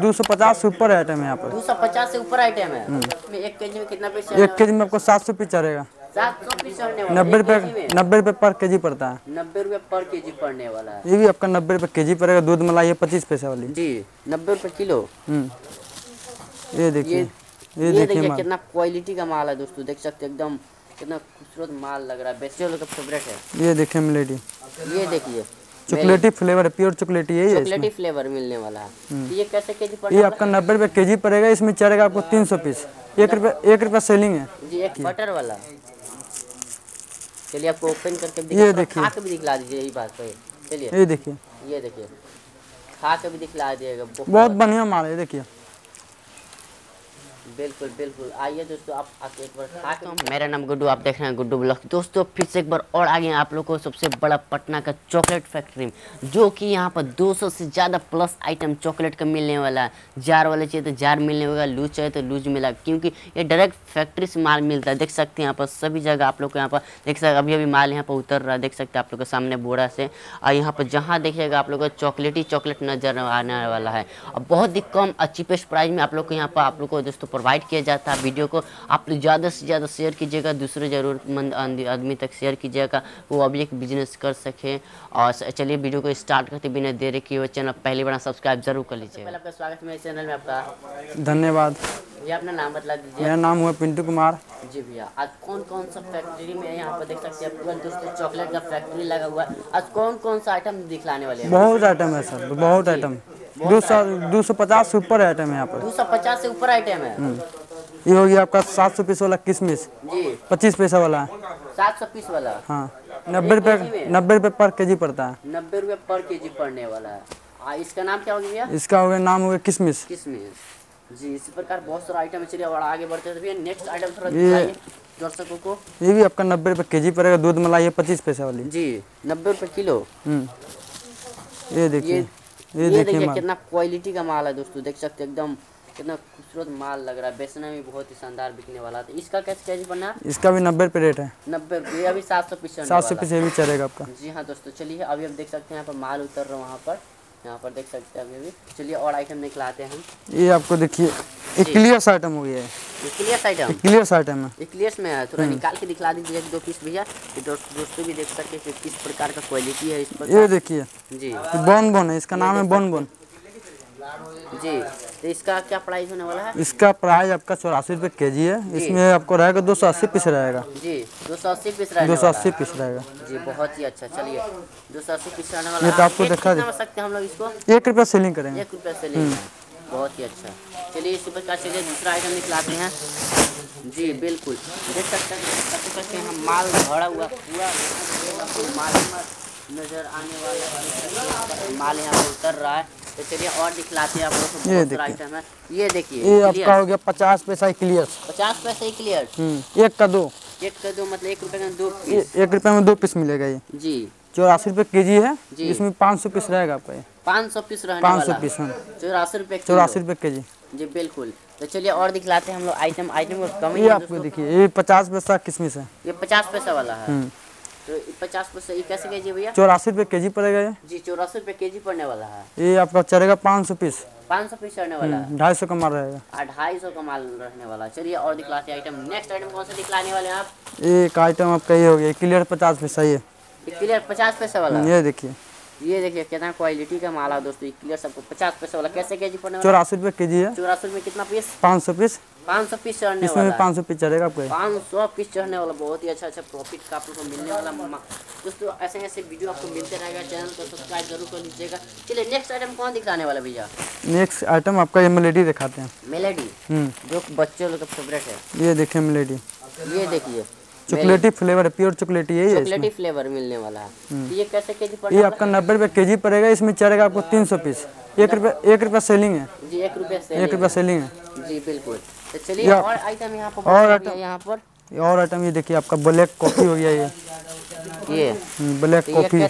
दो सौ पचास से ऊपर आइटम है यहाँ पर। दो सौ पचास से ऊपर आइटम है। एक के जी में कितना पीस एक के जी में आपको सात सौ पीस चढ़ेगा। वाला नब्बे रुपये नब्बे रुपये पर के जी पड़ता है। नब्बे रुपये पर के जी पड़ने वाला है। ये भी आपका नब्बे रुपये के जी पड़ेगा दूध मलाई है पच्चीस पैसे वाली। जी नब्बे रुपये किलो। हम्म। ये देखिए ये देखिए कितना क्वालिटी का माल है दोस्तों देख सकते एकदम कितना खूबसूरत माल लग रहा है। बेस्ट लोग का फेवरेट है। ये देखिए मिलेडी ये देखिए। चॉकलेटी फ्लेवर है प्योर चॉकलेटी है चॉकलेटी फ्लेवर मिलने वाला है। तो ये कैसे केजी ये आपका नब्बे रुपये के जी पड़ेगा इसमें चढ़ेगा आपको तीन सौ पीस। एक रुपये एक रुपये सेलिंग है। जी एक बटर वाला। चलिए आपको ओपन करके ये देखिए। खा के भी दिखला दीजिए यही बात चलिए। ये देखिए। ये देखिए। खा के भी दिखला दिएगा बहुत बहुत बढ़िया माल है देखिए। बिल्कुल बिल्कुल। आइए दोस्तों आप आके एक बार खा के मेरा नाम गुड्डू आप देख रहे हैं गुड्डू ब्लॉग दोस्तों फिर से एक बार और आगे हैं आप लोग को सबसे बड़ा पटना का चॉकलेट फैक्ट्री जो कि यहाँ पर 200 से ज़्यादा प्लस आइटम चॉकलेट का मिलने वाला है। जार वाले चाहिए तो जार मिलने वाला लूज चाहिए तो लूज मिला क्योंकि ये डायरेक्ट फैक्ट्री से माल मिलता है। देख सकते हैं यहाँ पर सभी जगह आप लोग को यहाँ पर देख सकते अभी अभी माल यहाँ पर उतर रहा है। देख सकते हैं आप लोग के सामने बोरा से। और यहाँ पर जहाँ देखिएगा आप लोग को चॉकलेट ही चॉकलेट नज़र आने वाला है। और बहुत ही कम और चीपेस्ट प्राइस में आप लोग को यहाँ पर आप लोग को दोस्तों प्रोवाइड किया जाता है। वीडियो को आप ज़्यादा से ज़्यादा शेयर कीजिएगा दूसरे ज़रूरतमंद आदमी आदमी तक शेयर कीजिएगा वो अभी एक बिज़नेस कर सके। और चलिए वीडियो को स्टार्ट करते बिना देरी किए हुए चैनल पहले बड़ा सब्सक्राइब ज़रूर कर लीजिए आपका स्वागत है मेरे चैनल में आपका। धन्यवाद। ये अपना नाम बतला दीजिए। मेरा नाम हुआ पिंटू कुमार। जी भैया आज कौन कौन सा फैक्ट्री में यहाँ पर देख सकते हैं पूरा दोस्तों चॉकलेट का फैक्ट्री लगा हुआ है। आज कौन कौन सा आइटम दिखलाने वाले हैं? बहुत आइटम है सर बहुत आइटम दो सौ दो सौ पचास से ऊपर आइटम है यहाँ पर। दो सौ पचास से ऊपर आइटम है। ये हो गया आपका सात सौ पीस वाला किशमिश। पच्चीस पैसा वाला। है सात सौ पीस वाला। हाँ। नब्बे रुपये नब्बे रुपये पर के जी पड़ता है। नब्बे रुपये पर के जी पड़ने वाला है। आ, इसका नाम क्या हो गया इसका हो गया नाम हो गया किशमिश। किसमिस जी इसी प्रकार बहुत सारा आइटम चलिए और आगे बढ़ते हैं तो नेक्स्ट आइटम थोड़ा दिखाइए दर्शकों को। ये भी आपका नब्बे रुपये के जी पड़ेगा दूध मलाई है पच्चीस पैसा वाली। जी नब्बे रुपये किलो। हम्म। ये देखिए। ये देखिए कितना क्वालिटी का माल है दोस्तों देख सकते एकदम कितना खूबसूरत माल लग रहा है बेचने में बहुत ही शानदार बिकने वाला तो इसका कैसे पड़ना है इसका भी नब्बे रुपये रेट है। नब्बे रुपये अभी सात सौ पीछे सात सौ पीछे भी चलेगा आपका। जी हाँ दोस्तों चलिए अभी आप देख सकते हैं यहाँ पर माल उतर रहा है वहाँ पर। यहाँ पर देख सकते हैं अभी अभी। चलिए और आइटम निकलाते हैं ये आपको देखिए एक क्लियर्स आइटम हो गया है। क्लियर आइटम आइटम है ये में है। थोड़ा निकाल के दिखला दीजिए एक दो पीस भैया। कि दोस्तों भी देख सकते हैं कि किस प्रकार का क्वालिटी है इस पर। ये देखिए। जी। बॉन बॉन है इसका नाम है बॉन बॉन जी। तो इसका क्या प्राइस होने वाला है? इसका प्राइस आपका चौरासी रुपये के जी है। इसमें आपको रहेगा दो सौ अस्सी पीस रहेगा। जी दो सौ अस्सी पीस दो सौ अस्सी पीस रहेगा। जी बहुत ही अच्छा। चलिए दो सौ अस्सी पीस रहने वाला ये तो। आपको दिखा सकते हैं हम लोग इसको? एक रुपया सेलिंग करेंगे। एक रुपया से लेंगे बहुत ही अच्छा। चलिए इसी प्रकार चलिए दूसरा आइटम निकलाते हैं। जी बिल्कुल। देख सकते हैं सकते हैं हम माल भरा हुआ पूरा माल नज़र आने वाला माल यहाँ पर उतर रहा है। तो चलिए और दिखलाते हैं आप लोग। आइटम है। ये देखिए ये आपका हो गया पचास पैसा क्लियर्स पचास पैसे ही क्लियर हम्म एक का दो। एक का दो मतलब एक रुपए का दो पीस एक रुपये में दो पीस मिलेगा ये। जी। चौरासी रुपये के जी है। जी। इसमें पाँच सौ पीस रहेगा आपका ये। पाँच सौ पीस रहने पाँच सौ पीस हाँ। चौरासी रुपये चौरासी रुपये के जी जी बिल्कुल। तो चलिए और दिखलाते हैं हम लोग आइटम आइटम का कम ही ये आपको देखिए ये पचास पैसा किशमिश है ये पचास पैसा वाला है। हम्म। तो पचास पैसा ये कैसे के जी भैया? चौरासी रुपये के जी पड़ेगा ये? जी चौरासी रुपये के जी पड़ने वाला है। ये आपका चलेगा पाँच सौ पीस। पाँच सौ पीस चढ़ने वाला है। ढाई सौ का माल रहेगा। ढाई सौ का माल रहने वाला है। चलिए और दिखलाते हैं आइटम नेक्स्ट आइटम कौन सा दिखलाने वाले हैं आप? एक आइटम आपका ये हो गया क्लियर पचास पैसा ये। ये क्लियर पचास पैसा वाला ये देखिए। ये देखिए कितना क्वालिटी का माल है दोस्तों क्लियर सबको पचास पैसा वाला कैसे के जी पड़ने चौरासी रुपये के जी है। चौरासी रुपये कितना पीस पाँच सौ पीस पाँच सौ पीस चढ़ने वाला। पाँच सौ पीस चढ़ेगा आपको। पाँच सौ पीस चढ़ने वाला बहुत ही अच्छा अच्छा प्रॉफिट का आप लोग को मिलने वाला दोस्तों ऐसे ऐसे वीडियो आपको मिलते रहेगा चैनल को सब्सक्राइब ज़रूर कर लीजिएगा। चलिए नेक्स्ट आइटम कौन दिखाने वाला भैया? नेक्स्ट आइटम आपका ये मेलेडी दिखाते हैं। मेलेडी हम्म। जो बच्चों लोग का फेवरेट है। ये देखिए मेलेडी ये देखिए। चॉकलेटी फ्लेवर है प्योर चॉकलेटी है चॉकलेटी फ्लेवर मिलने वाला है। तो ये कैसे केजी ये आपका नब्बे रुपये के जी पड़ेगा इसमें चलेगा आपको तीन सौ पीस। एक रुपये एक रुपया सेलिंग है। जी एक रुपये एक रुपया सेलिंग है। जी बिल्कुल। तो चलिए और आइटम यहाँ पर और है यहाँ पर। ये और आइटम ये देखिए आपका ब्लैक कॉफ़ी हो गया ये। ये। ब्लैक तो ये कॉफ़ी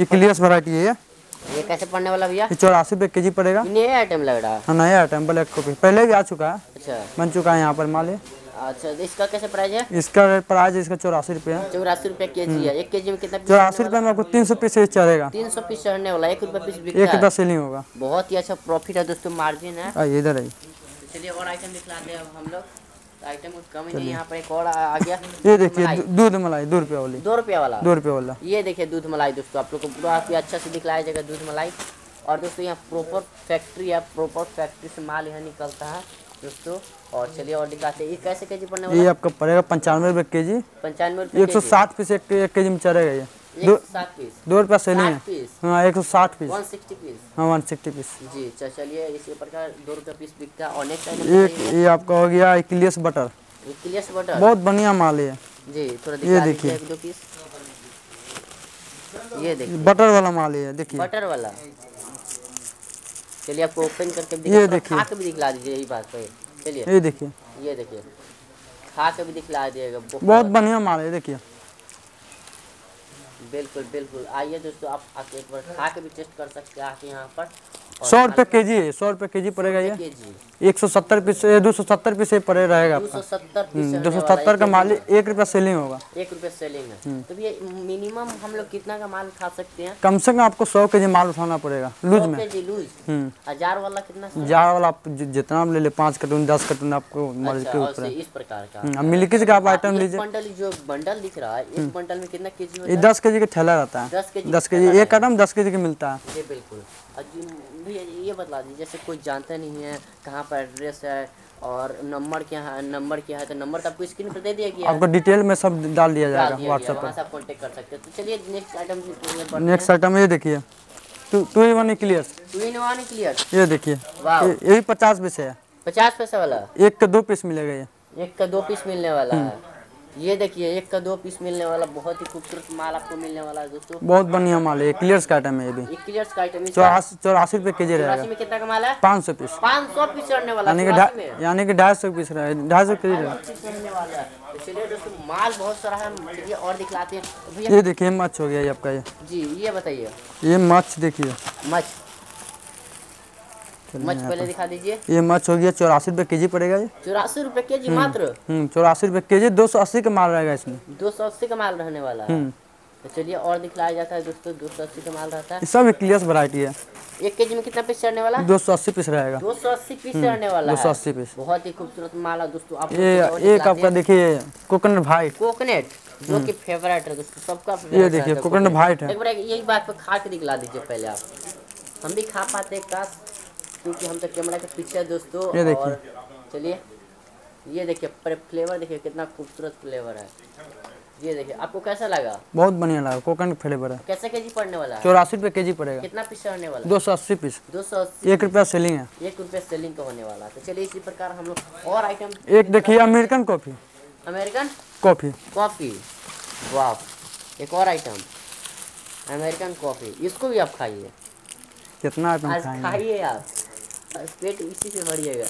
ये क्लियर्स वैरायटी है ये। कैसे पड़ने वाला भैया? ये चौरासी रुपये के जी पड़ेगा नया आइटम लग रहा है। हाँ नया आइटम ब्लैक कॉफ़ी पहले भी आ चुका है। अच्छा। बन चुका है यहाँ पर माल ये। अच्छा तो इसका कैसे प्राइस है? इसका प्राइस इसका चौरासी रुपये है। चौरासी रुपये के जी है। एक के जी में कितना चौरासी रुपये में आपको तीन सौ पीस चढ़ेगा। तीन सौ पीस चढ़ने वाला एक रुपये पीस एक रुपया सेलिंग होगा। बहुत ही अच्छा प्रॉफिट है दोस्तों मार्जिन है। इधर तो चलिए और आइटम दिखलाते हैं हम लोग। आइटम कुछ कम ही नहीं यहाँ पर एक और आ गया। ये देखिए दूध मलाई। दो रुपये वाली। दो रुपया वाला। दो रुपये वाला। ये देखिए दूध मलाई दोस्तों आप लोग को पूरा अच्छा से दिखलाया जाएगा दूध मलाई। और दोस्तों यहाँ प्रॉपर फैक्ट्री है प्रॉपर फैक्ट्री से माल यहाँ निकलता है। दोस्तों और चलिए और दिखाते हैं। ये कैसे के जी पड़ने ये वाला आपका पड़ेगा पंचानवे रुपये के जी पंचानवे रुपये एक सौ साठ पीस एक के जी में चढ़ेगा ये। दो सौ सात पीस। दो रुपया सेलिंग है। हाँ एक सौ साठ पीस। One sixty piece. हाँ वन सिक्सटी पीस। जी च- चलिए इसी प्रकार दो रुपये पीस बिकता है। और नेक्स्ट आइटम ये आपका हो गया इक्लियस बटर। Clears butter? बहुत बढ़िया माल है ये। जी थोड़ा दिखा देखिए। दो पीस। ये देखिए। बटर वाला माल है देखिए। बटर वाला? चलिए आपको ओपन करके ये दिखा देखिए। खा के भी दिखला दीजिए यही बात पे। चलिए। ये देखिए। ये देखिए। खा के भी दिखला दिएगा बहुत बहुत बढ़िया माल है देखिए। बिल्कुल बिल्कुल। आइए दोस्तों आप आके एक बार खा के भी टेस्ट कर सकते हैं आके यहाँ पर। सौ रुपये के जी है सौ रुपये के जी पड़ेगा ये? एक सौ सत्तर पीस दो सौ सत्तर पीस पड़े रहेगा दो आपका सौ सत्तर दो सौ सत्तर का माल एक रुपया सेलिंग होगा। एक रुपये सेलिंग है। तो ये मिनिमम हम लोग कितना का माल उठा सकते हैं? कम से कम आपको सौ के जी माल उठाना पड़ेगा लूज में। लूज? हम्म। हज़ार वाला कितना? जार वाला आप जितना आप ले ले पाँच कार्टून दस कार्टून आपको मर्ज़ी अच्छा के ऊपर इस प्रकार का। हम्म, मिल्की का आप आइटम लीजिए। बंडल जो बंडल दिख रहा है एक बंडल में कितना ये है? दस के जी का ठेला रहता है। दस के जी एक आइटम दस के जी का मिलता है। जी बिल्कुल। भैया ये बतला दीजिए जैसे कोई जानता नहीं है कहाँ पर एड्रेस है और नंबर क्या है नंबर क्या है तो नंबर तो आपको स्क्रीन पर दे दिया गया आपको डिटेल में सब डाल दिया जाएगा व्हाट्सएप पर। आप कॉन्टेक्ट कर सकते हैं। तो चलिए नेक्स्ट आइटम नेक्स्ट आइटम ये देखिए। Two two in one clear two in one clear ये देखिए। ये ये भी पचास पीस है। पचास पैसे वाला? एक का दो पीस मिलेगा ये। एक का दो पीस मिलने वाला है। ये देखिए एक का दो पीस मिलने वाला बहुत ही खूबसूरत माल आपको मिलने वाला है दोस्तों। बहुत बढ़िया माल है क्लियर्स का आइटम है ये भी। एक का आइटम चौरासी रुपये के जी रहेगा। में कितना का माल है? पाँच सौ पीस। पाँच सौ पीस चढ़ने वाला यानी कि ढाई सौ पीस रहेगा ढाई सौ के जी रहेगा वाला है। तो चलिए दोस्तों माल बहुत सारा है चलिए और दिखलाते हैं। ये देखिए मच्छ हो गया ये आपका ये। जी ये बताइए। ये मच्छ देखिए। मछ मछ पहले दिखा दीजिए। ये मछ हो गया चौरासी रुपये के जी पड़ेगा ये। चौरासी रुपए के जी मात्र? हम्म चौरासी रुपये के जी दो सौ अस्सी का माल रहेगा इसमें। दो सौ अस्सी का माल रहने वाला है। हम्म। तो चलिए और दिखलाया जाता है दोस्तों दो सौ अस्सी का माल रहता है। सब क्लियर्स वैरायटी है। एक के जी में कितना पीस चढ़ने वाला? दो सौ अस्सी पीस रहेगा। दो सौ अस्सी पीस चढ़ने वाला दो सौ अस्सी पीस बहुत ही खूबसूरत माल है दोस्तों आप ये एक आपका देखिए कोकोनट भाई कोकोनट जो कि फेवरेट है दोस्तों सबका ये देखिए कोकोनट। वाइट है। एक बार यही बात पे खा के दिखला दीजिए पहले आप। हम भी खा पाते हैं काश क्योंकि हम तो कैमरा के पीछे हैं दोस्तों ये देखिए। और चलिए ये देखिए पर फ्लेवर देखिए कितना खूबसूरत फ्लेवर है। ये देखिए आपको कैसा लगा? बहुत बढ़िया लगा कोकोनट फ्लेवर है। कैसे केजी पड़ने वाला है? चौरासी रुपये के जी पड़ेगा। कितना पीस चढ़ने वाला दो सौ अस्सी पीस। दो सौ अस्सी एक रुपया सेलिंग है। एक रुपये सेलिंग का होने वाला तो चलिए इसी प्रकार हम लोग और आइटम एक देखिए American coffee. American? Coffee. Coffee. वाह एक और आइटम अमेरिकन कॉफ़ी। इसको भी आप खाइए। कितना आइटम खाइए आप। पेट इसी से भरिएगा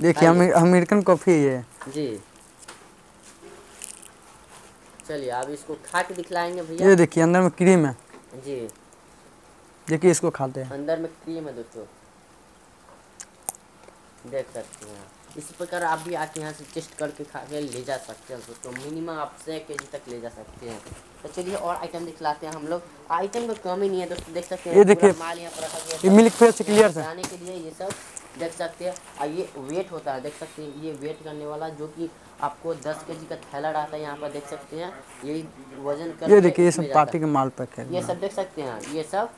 देखिए अमेरिकन कॉफ़ी है जी। चलिए अब इसको खा के दिखलाएँगे भैया। ये देखिए अंदर में क्रीम है। जी। देखिए इसको खाते हैं। अंदर में क्रीम है दोस्तों। देख सकते हैं इसी प्रकार आप भी आके यहाँ से टेस्ट करके खा के ले जा सकते हैं दोस्तों। मिनिमम आप छः के जी तक ले जा सकते हैं। तो चलिए और आइटम दिखलाते हैं हम लोग। आइटम का कमी नहीं है दोस्तों देख सकते हैं ये देखिए। माल यहाँ पर रखा गया। मिल्क फ्रेश क्लियर है। के लिए ये सब। देख सकते हैं। और ये वेट होता है देख सकते हैं। ये वेट करने वाला जो कि आपको 10 के जी का थैला रहता है यहाँ पर देख सकते हैं। यही वज़न कर ये देखिए ये सब पार्टी के माल पैक है। ये सब देख सकते हैं। ये सब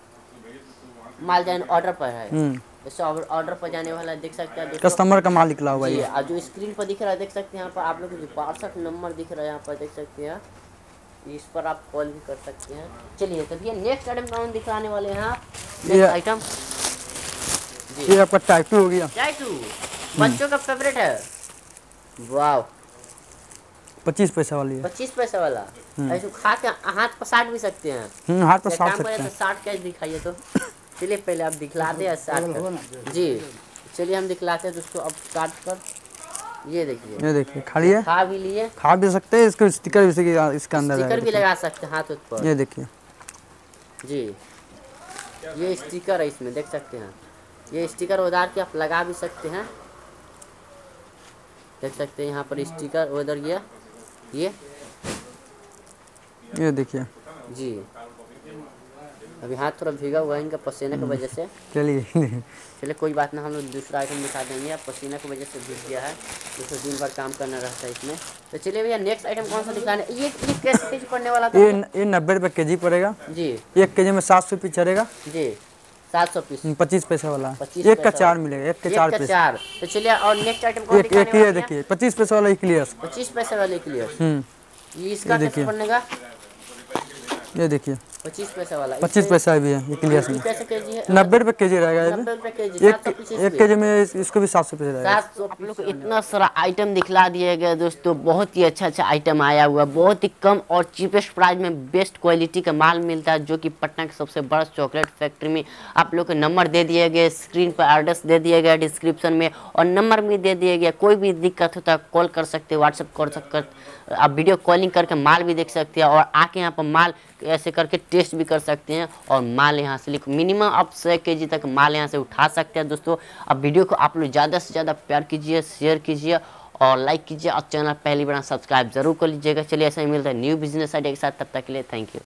माल जाने ऑर्डर पर है। हम्म। जैसे ऑर्डर पर जाने वाला देख सकते हैं। कस्टमर का माल निकला हुआ है ये। जो स्क्रीन पर दिख रहा है देख सकते हैं यहाँ पर आप लोग जो बासठ नंबर दिख रहा है यहाँ पर देख सकते हैं। इस पर आप कॉल भी कर सकते हैं। चलिए तो भैया नेक्स्ट आइटम कौन दिखाने वाले हैं। आप नेक्स्ट आइटम ये आपका टाइटू हो गया। टू बच्चों का फेवरेट है। वाह पच्चीस पैसा वाली है। पच्चीस पैसे वाला। ऐसे खा के हाथ पर साट भी सकते हैं। हम्म हाथ पर साठ सकते हैं। तो साठ कैश दिखाइए तो? चलिए पहले आप दिखला दे साठ कर। जी। चलिए हम दिखलाते हैं दोस्तों अब काट कर। ये देखिए। ये देखिए खालिए खा भी लिए। खा भी सकते हैं इसको स्टिकर भी इसके अंदर स्टिकर भी लगा सकते हैं हाथ पर। ये देखिए। जी। ये स्टिकर है इसमें देख सकते हैं। ये स्टिकर उधार के आप लगा भी सकते हैं। देख सकते हैं यहाँ पर स्टिकर उधर गया ये। ये देखिए। जी। अभी हाथ थोड़ा भीगा हुआ है इनका पसीने की वजह से। चलिए चलिए। कोई बात ना हम लोग दूसरा आइटम दिखा देंगे। अब पसीने की वजह से भीग गया है। इसको दिन भर काम करना रहता है इसमें। तो चलिए भैया नेक्स्ट आइटम कौन सा दिखाने? ये ये कैसे पड़ने वाला था? ये ये नब्बे रुपये के जी पड़ेगा। जी। एक के जी में सात सौ चलेगा जी। सात सौ पीस। पच्चीस पैसे वाला। 25 एक का चार मिलेगा एक के चार पीस। चार। तो चलिए और नेक्स्ट आइटम कौन एक ये देखिए पच्चीस पैसे वाला क्लियर पच्चीस पैसे वाले क्लियर हम्म। इसका देखिए। बनेगा? ये देखिए। पच्चीस पैसे वाला। पच्चीस पैसा भी है इक्लियर्स में कैसे के जी है। नब्बे रुपये के जी रहेगा ये नब्बे रुपए के जी सौ एक के जी में इसको भी सात सौ पैसे रहेगा। आप लोग इतना सारा आइटम दिखला दिया गया दोस्तों बहुत ही अच्छा अच्छा आइटम आया हुआ है। बहुत ही कम और चीपेस्ट प्राइस में बेस्ट क्वालिटी का माल मिलता है जो कि पटना के सबसे बड़ा चॉकलेट फैक्ट्री में आप लोग को नंबर दे दिया गया स्क्रीन पर एड्रेस दे दिया गया डिस्क्रिप्शन में और नंबर भी दे दिया गया कोई भी दिक्कत होता है कॉल कर सकते हैं व्हाट्सअप कर सकते आप वीडियो कॉलिंग करके माल भी देख सकते हैं और आके यहाँ पर माल ऐसे करके टेस्ट भी कर सकते हैं और माल यहाँ से लिख मिनिमम आप सौ के जी तक माल यहाँ से उठा सकते हैं दोस्तों। अब वीडियो को आप लोग ज़्यादा से ज़्यादा प्यार कीजिए शेयर कीजिए और लाइक कीजिए और चैनल पहली बार सब्सक्राइब ज़रूर कर लीजिएगा। चलिए ऐसा ही मिलता है न्यू बिज़नेस आइडिया के साथ। तब तक के लिए थैंक यू